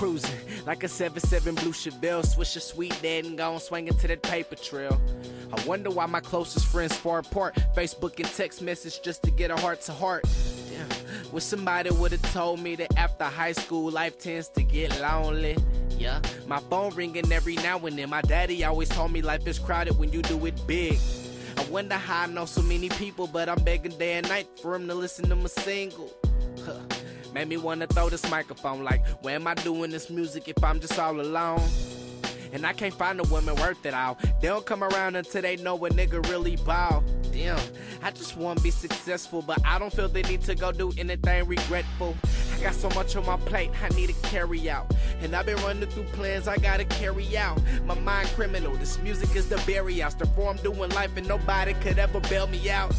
cruising like a 7-7 blue Chevelle. Swish a sweet dead and gone swinging to that paper trail. I wonder why my closest friends far apart. Facebook and text message just to get a heart to heart. Wish somebody would have told me that after high school, life tends to get lonely. Yeah, my phone ringing every now and then. My daddy always told me life is crowded when you do it big. I wonder how I know so many people, but I'm begging day and night for him to listen to my single. Huh. Made me wanna throw this microphone like, where am I doing this music if I'm just all alone? And I can't find a woman worth it all. They don't come around until they know a nigga really ball. Damn, I just wanna be successful, but I don't feel the need to go do anything regretful. I got so much on my plate, I need to carry out. And I've been running through plans I gotta carry out. My mind criminal, this music is the house. Therefore, I'm doing life and nobody could ever bail me out.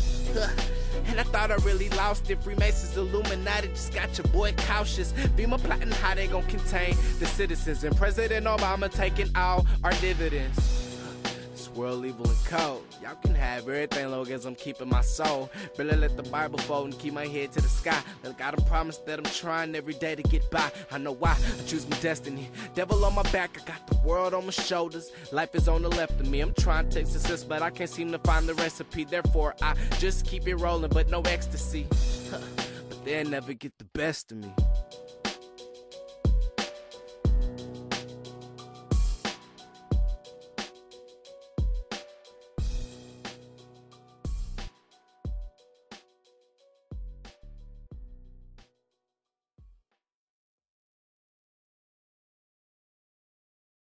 And I thought I really lost it. Freemasons, Illuminati just got your boy cautious. Beamer plotting how they gon' contain the citizens. And President Obama taking all our dividends. This world evil and cold. Y'all can have everything long as I'm keeping my soul. Really let the Bible fold and keep my head to the sky. Let God promise that I'm trying every day to get by. I know why. I choose my destiny. Devil on my back, I got the world on my shoulders. Life is on the left of me. I'm trying to take success, but I can't seem to find the recipe. Therefore, I just keep it rolling, but no ecstasy. But they'll never get the best of me.